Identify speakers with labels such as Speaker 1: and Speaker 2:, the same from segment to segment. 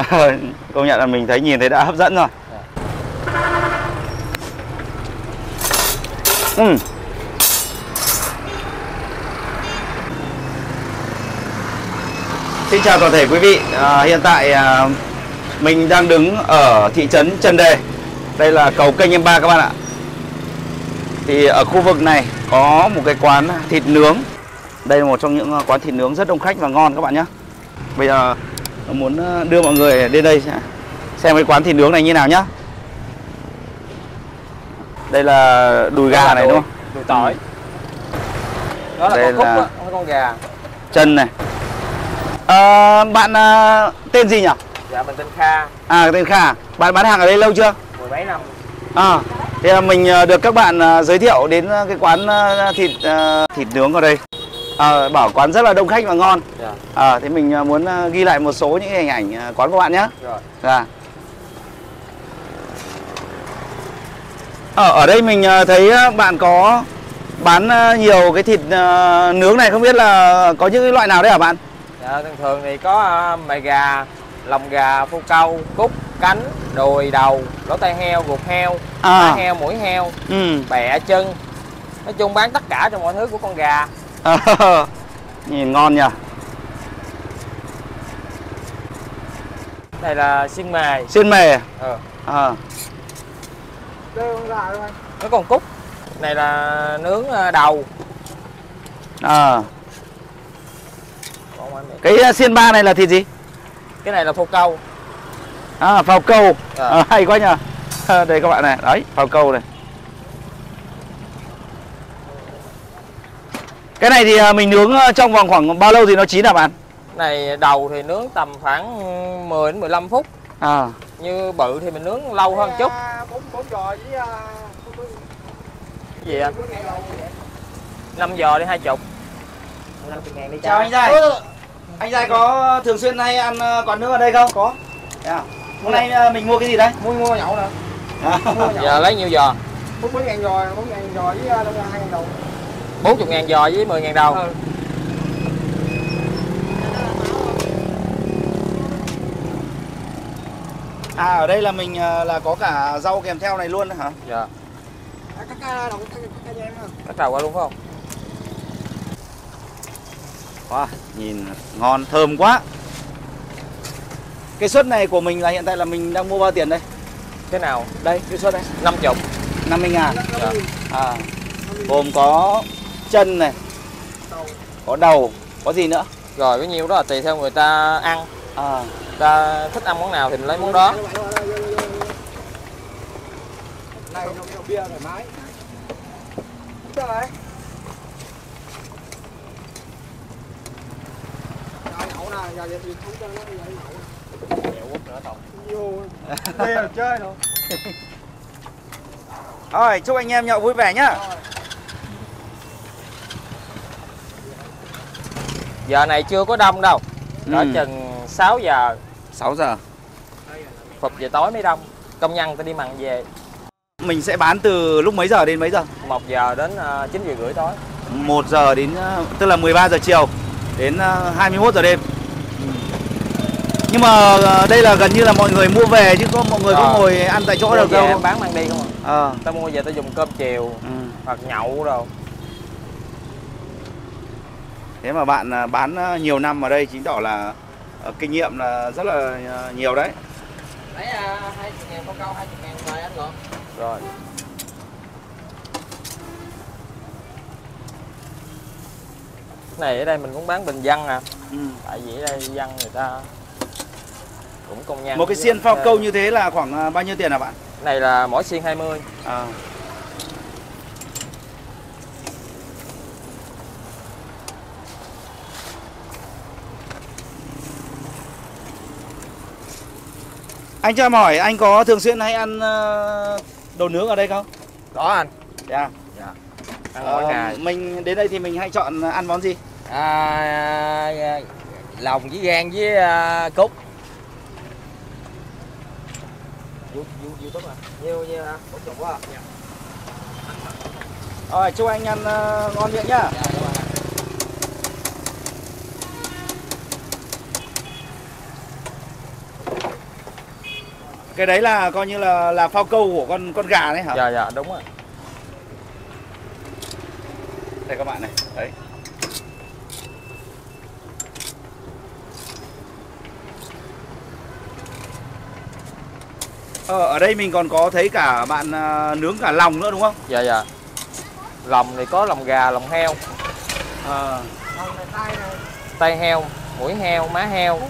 Speaker 1: Công nhận là mình thấy nhìn thấy đã hấp dẫn rồi. Ừ. Xin chào toàn thể quý vị. À, hiện tại à, mình đang đứng ở thị trấn Trần Đề. Đây là cầu kênh Em Ba các bạn ạ. Thì ở khu vực này có một cái quán thịt nướng. Đây là một trong những quán thịt nướng rất đông khách và ngon các bạn nhé. Bây giờ muốn đưa mọi người đến đây xem cái quán thịt nướng này như nào nhá. Đây là đùi gà này đúng không?
Speaker 2: Đùi tỏi. Đó là
Speaker 1: Đây
Speaker 2: con
Speaker 1: là-
Speaker 2: á, con gà.
Speaker 1: Chân này. À, bạn à, tên gì nhỉ?
Speaker 2: Dạ mình tên Kha,
Speaker 1: À tên Kha. Bạn bán hàng ở đây lâu chưa?
Speaker 2: mười mấy năm.
Speaker 1: À, thì là mình à, được các bạn à, giới thiệu đến à, cái quán à, thịt à, thịt nướng ở đây. À, bảo quán rất là đông khách và ngon.
Speaker 2: Dạ.
Speaker 1: À, thì mình à, muốn à, ghi lại một số những hình ảnh à, quán của bạn nhé.
Speaker 2: Rồi.
Speaker 1: Dạ. Ở ở đây mình à, thấy à, bạn có bán à, nhiều cái thịt à, nướng này không biết là có những cái loại nào đấy hả bạn?
Speaker 2: Dạ, thường thường thì có à, mề gà, lòng gà, phô câu, cúc, cánh, đùi, đầu, lỗ tai heo, ruột heo,
Speaker 1: À.
Speaker 2: heo, mũi heo,
Speaker 1: Ừ.
Speaker 2: bẹ, chân. Nói chung bán tất cả trong mọi thứ của con gà.
Speaker 1: Nhìn ngon nhỉ.
Speaker 2: Này là xiên mề.
Speaker 1: Xiên mề.
Speaker 2: Ờ.
Speaker 1: À.
Speaker 2: Nó còn cúc. Này là nướng à, đầu.
Speaker 1: À. Cái à, xiên ba này là thịt gì?
Speaker 2: Cái này là phô câu.
Speaker 1: À, phao câu.
Speaker 2: À.
Speaker 1: À, hay quá nhỉ. À, đây các bạn này, đấy, phao câu này. Cái này thì à, mình nướng à, trong vòng khoảng bao lâu thì nó chín hả bạn?
Speaker 2: Này đầu thì nướng tầm khoảng 10 đến 15 phút.
Speaker 1: À.
Speaker 2: Như bự thì mình nướng lâu hơn chút.
Speaker 3: bốn bốn giò với à,
Speaker 2: Cái gì anh? 5 giò đi hai chục.
Speaker 1: Chào anh Giai. Anh Giai có thường xuyên hay ăn à, quán nướng ở đây không? Có. À. Hôm nay à, mình mua cái gì đấy?
Speaker 3: mua mua nhậu nè
Speaker 1: À.
Speaker 2: Giờ lấy nhiêu giò?
Speaker 3: bốn bốn ngàn giò bốn ngàn giò với à, hai ngàn đồng
Speaker 2: 40 ngàn giò với 10 ngàn đồng.
Speaker 3: Ừ.
Speaker 1: À ở đây là mình à, là có cả rau kèm theo này luôn đấy hả?
Speaker 2: Dạ.
Speaker 3: các à, đồng các em
Speaker 2: Cắt đầu qua luôn phải không?
Speaker 1: Wow, nhìn ngon thơm quá. Cái suất này của mình là hiện tại là mình đang mua bao tiền đây?
Speaker 2: Cái nào?
Speaker 1: Đây, cái suất đây.
Speaker 2: 50.
Speaker 1: 50 ngàn.
Speaker 2: Dạ.
Speaker 1: À, gồm có chân này, có đầu, có gì nữa?
Speaker 2: Rồi cái nhiêu đó là tùy theo người ta ăn.
Speaker 1: À,
Speaker 2: ta thích ăn món nào thì mình lấy món đó.
Speaker 3: này bia thoải mái rồi
Speaker 1: chúc anh em nhậu vui vẻ nhá.
Speaker 2: Giờ này chưa có đông đâu. Cỡ
Speaker 1: Ừ.
Speaker 2: chừng 6 giờ
Speaker 1: 6 giờ.
Speaker 2: phục về tối mới đông. Công nhân ta đi mặn về
Speaker 1: Mình sẽ bán từ lúc mấy giờ đến mấy giờ?
Speaker 2: 1 giờ đến à, 9 giờ rưỡi tối.
Speaker 1: 1 giờ đến ờ, tức là 13 giờ chiều đến ờ, 21 giờ đêm. Nhưng mà ờ, đây là gần như là mọi người mua về chứ có mọi người có
Speaker 2: Ờ.
Speaker 1: ngồi ăn tại chỗ được đâu.
Speaker 2: bán mang đi không à.
Speaker 1: Ờ.
Speaker 2: Ta mua về ta dùng cơm chiều
Speaker 1: Ừ.
Speaker 2: hoặc nhậu rồi.
Speaker 1: Thế mà bạn à, bán à, nhiều năm ở đây chứng tỏ là ờ, kinh nghiệm là rất là à, nhiều đấy.
Speaker 2: Lấy à, 20 ngàn con câu 20 ngàn rồi anh Ngọn. Rồi. Cái này ở đây mình cũng bán bình dân à.
Speaker 1: Ừ.
Speaker 2: Tại vì ở đây dân người ta cũng công nhân.
Speaker 1: Một cái xiên phao câu như thế là khoảng à, bao nhiêu tiền hả bạn?
Speaker 2: Này là mỗi xiên 20.
Speaker 1: À. Anh cho em hỏi anh có thường xuyên hay ăn ờ, đồ nướng ở đây không?
Speaker 2: Có anh.
Speaker 1: Dạ.
Speaker 2: Ăn mỗi
Speaker 1: Ờ,
Speaker 2: ngày.
Speaker 1: Mình đến đây thì mình hay chọn ăn món gì?
Speaker 2: À, lòng với gan với à, cúc. YouTube à? Nhiêu nhiêu à? Chục quá. à?
Speaker 1: Rồi, chúc anh ăn ờ, ngon miệng nhá.
Speaker 2: Dạ, đúng rồi.
Speaker 1: Cái đấy là coi như là là phao câu của con con gà đấy hả?
Speaker 2: dạ dạ đúng rồi
Speaker 1: Đây các bạn này, đấy. Ờ, ở đây mình còn có thấy cả bạn à, nướng cả lòng nữa đúng không?
Speaker 2: dạ dạ lòng thì có lòng gà lòng heo.
Speaker 3: Lòng này tay này.
Speaker 2: tay heo mũi heo má heo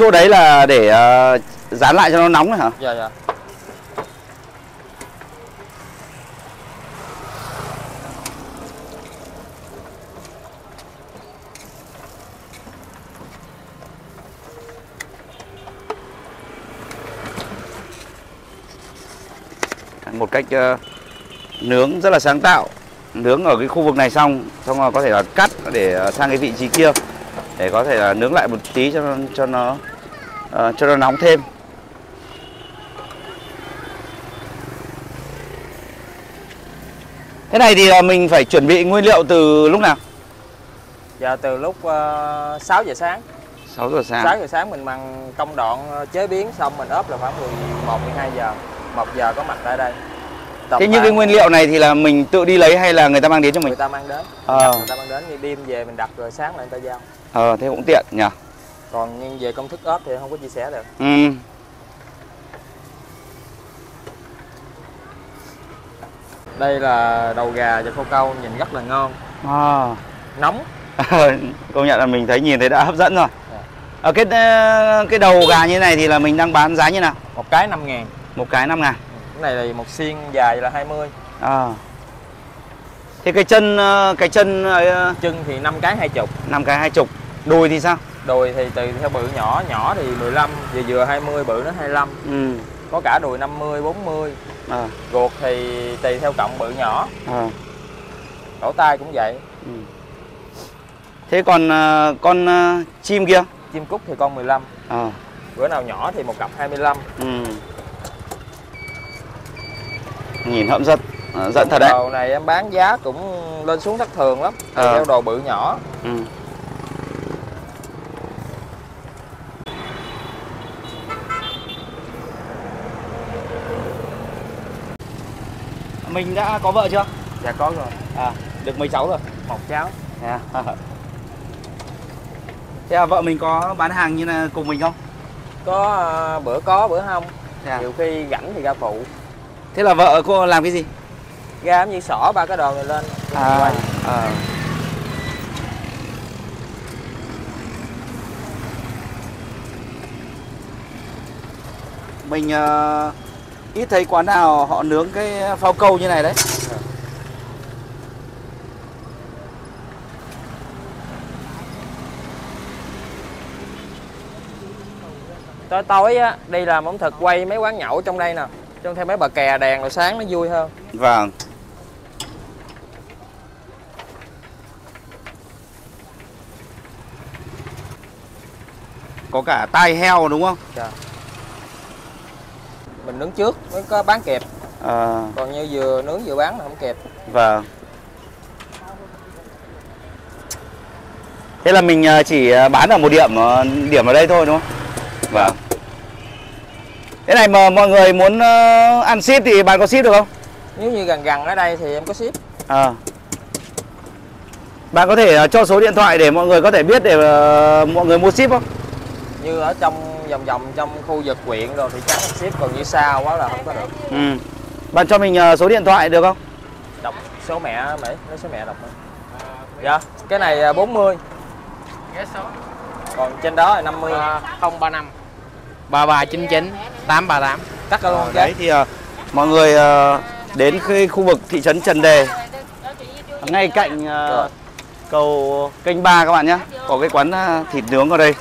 Speaker 1: chỗ đấy là để à, dán lại cho nó nóng này hả?
Speaker 2: dạ dạ.
Speaker 1: Một cách ờ, nướng rất là sáng tạo. Nướng ở cái khu vực này xong xong rồi có thể là cắt để ờ, sang cái vị trí kia để có thể là nướng lại một tí cho nó cho nó ờ, cho nó nóng thêm. Thế này thì ờ, mình phải chuẩn bị nguyên liệu từ lúc nào?
Speaker 2: Dạ từ lúc uh, 6 giờ sáng.
Speaker 1: 6 giờ sáng.
Speaker 2: 6 giờ sáng mình bằng công đoạn ờ, chế biến xong mình ốp là khoảng 11 12 giờ. 1 giờ có mặt tại đây
Speaker 1: thế những cái nguyên liệu này thì là mình tự đi lấy hay là người ta mang đến cho mình?
Speaker 2: Người ta mang đến.
Speaker 1: Ờ.
Speaker 2: người ta mang đến như đêm về mình đặt rồi sáng lại người ta giao.
Speaker 1: Ờ thế cũng tiện nhỉ?
Speaker 2: Còn nhưng về công thức ốp thì không có chia sẻ được.
Speaker 1: Ừ.
Speaker 2: đây là đầu gà và khô câu nhìn rất là ngon.
Speaker 1: À.
Speaker 2: nóng.
Speaker 1: Công nhận là mình thấy nhìn thấy đã hấp dẫn rồi.
Speaker 2: Dạ.
Speaker 1: ở cái ờ, cái đầu gà như này thì là mình đang bán giá như nào?
Speaker 2: Một cái 5 ngàn.
Speaker 1: Một cái 5 ngàn
Speaker 2: cái này là một xiên dài là 20
Speaker 1: à. thế cái chân ờ, cái chân ờ,
Speaker 2: chân thì 5 cái 20
Speaker 1: năm cái hai chục đùi thì sao
Speaker 2: đùi thì tùy theo bự nhỏ nhỏ thì 15 vừa vừa 20 bự nó 25
Speaker 1: ừ.
Speaker 2: có cả đùi 50 40
Speaker 1: à.
Speaker 2: ruột thì tùy theo cộng bự nhỏ
Speaker 1: À.
Speaker 2: lỗ tai cũng vậy
Speaker 1: Ừ. thế còn ờ, con chim kia
Speaker 2: chim cút thì con 15
Speaker 1: à.
Speaker 2: bữa nào nhỏ thì một cặp 25
Speaker 1: ừ. Nhìn hấp dẫn ờ, dẫn thật đấy
Speaker 2: đồ này em bán giá cũng lên xuống thất thường lắm
Speaker 1: Ờ.
Speaker 2: theo đồ bự nhỏ
Speaker 1: ừ. mình đã có vợ chưa
Speaker 2: dạ có rồi
Speaker 1: à được mấy cháu rồi
Speaker 2: một cháu
Speaker 1: Thế à? Thế à, vợ mình có bán hàng như là cùng mình không?
Speaker 2: có à, bữa có bữa không
Speaker 1: Thế, à?
Speaker 2: nhiều khi rảnh thì ra phụ
Speaker 1: Thế là vợ cô làm cái gì?
Speaker 2: ra giống như xỏ ba cái đồ này lên quay.
Speaker 1: à. Mình ờ, ít thấy quán nào họ nướng cái phao câu như này đấy.
Speaker 2: tối tối á đi làm ẩm thực quay mấy quán nhậu trong đây nè trong thêm mấy bà kè đèn rồi sáng nó vui hơn
Speaker 1: Vâng. Có cả tai heo đúng không?
Speaker 2: mình nướng trước mới có bán kịp
Speaker 1: À,
Speaker 2: còn như vừa nướng vừa bán là không kịp
Speaker 1: vâng. Thế là mình ờ, chỉ ờ, bán ở một điểm ờ, điểm ở đây thôi đúng không? Thế này mà mọi người muốn ờ, ăn ship thì bạn có ship được không?
Speaker 2: nếu như gần gần ở đây thì em có ship
Speaker 1: À. Bạn có thể ờ, cho số điện thoại để mọi người có thể biết để ờ, mọi người mua ship không?
Speaker 2: như ở trong vòng vòng trong khu vực quyện rồi thì chắc em ship còn như xa quá là không có được
Speaker 1: Ừ. Bạn cho mình số điện thoại được không?
Speaker 2: đọc số mẹ mẹ lấy số mẹ đọc nữa dạ cái này à, 40 còn trên đó là 50
Speaker 4: 035 3399 838
Speaker 2: cắt ra luôn
Speaker 1: Ờ,
Speaker 2: đấy
Speaker 1: thì ờ, mọi người ờ, đến cái khu vực thị trấn Trần Đề. Ngay cạnh
Speaker 2: Rồi.
Speaker 1: cầu kênh 3 các bạn nhé. Có cái quán thịt nướng ở đây.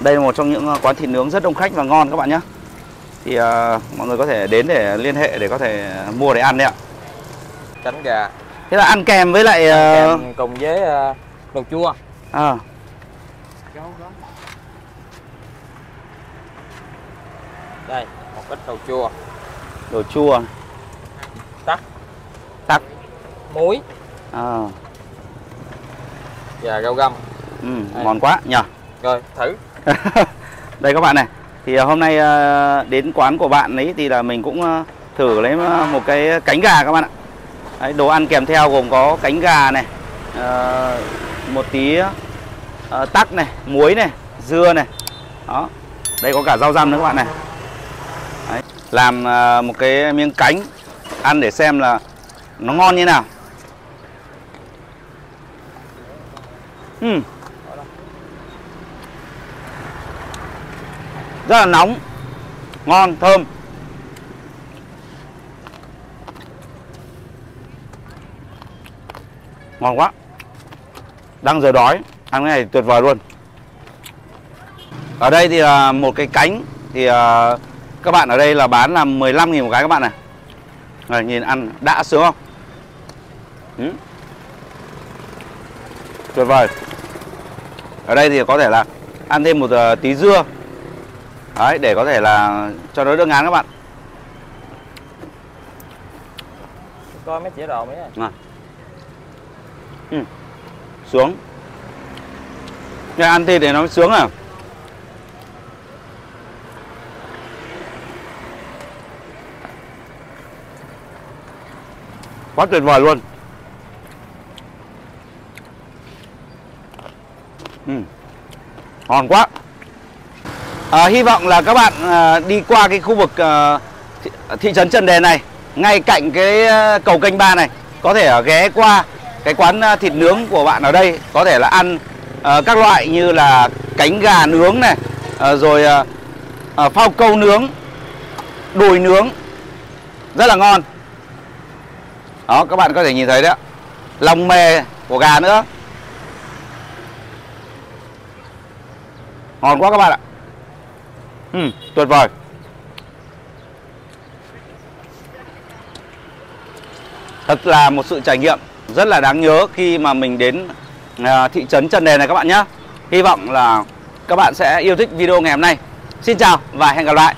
Speaker 1: Đây là một trong những quán thịt nướng rất đông khách và ngon các bạn nhé. Thì ờ, mọi người có thể đến để liên hệ để có thể mua để ăn đấy ạ.
Speaker 2: Cánh gà.
Speaker 1: Thế là ăn kèm với lại ờ,
Speaker 2: kèm cùng với ờ, đồ chua.
Speaker 1: Ờ,
Speaker 2: đây một ít đồ chua.
Speaker 1: Đồ chua.
Speaker 2: Tắc.
Speaker 1: Tắc.
Speaker 2: Muối.
Speaker 1: Ờ,
Speaker 2: và rau găm.
Speaker 1: Ừ,
Speaker 2: Đây.
Speaker 1: ngon quá nhỉ
Speaker 2: rồi thử.
Speaker 1: Đây các bạn này thì ờ, hôm nay ờ, đến quán của bạn ấy thì là mình cũng ờ, thử lấy một cái cánh gà các bạn ạ. Đấy, đồ ăn kèm theo gồm có cánh gà này một tí tắc này muối này dưa này. Đó. Đây có cả rau răm nữa các bạn này làm ờ, một cái miếng cánh ăn để xem là nó ngon như nào. Uhm. rất là nóng ngon thơm. Ngon quá. Đang giờ đói ăn cái này tuyệt vời luôn. Ở đây thì là một cái cánh thì uh, các bạn ở đây là bán là 15.000 một cái các bạn này. Rồi, nhìn ăn đã sướng không? Ừ. tuyệt vời. Ở đây thì có thể là ăn thêm một ờ, tí dưa. Đấy, để có thể là cho nó đỡ ngán các bạn.
Speaker 2: Coi mấy chế độ mấy này.
Speaker 1: Sướng. Nhưng ăn thịt thì nó sướng à Quá tuyệt vời luôn. Ừ. Ngon quá. À, Hy vọng là các bạn à, đi qua cái khu vực à, thị, thị trấn Trần Đề này Ngay cạnh cái à, cầu kênh ba này Có thể à, ghé qua cái quán à, thịt nướng của bạn ở đây Có thể là ăn à, các loại như là cánh gà nướng này à, Rồi à, à, phao câu nướng Đùi nướng. Rất là ngon. Đó các bạn có thể nhìn thấy đấy Lòng mề của gà nữa. Ngon quá các bạn ạ. Ừ, Tuyệt vời. Thật là một sự trải nghiệm rất là đáng nhớ khi mà mình đến à, thị trấn Trần Đề này các bạn nhé Hy vọng là các bạn sẽ yêu thích video ngày hôm nay. Xin chào và hẹn gặp lại.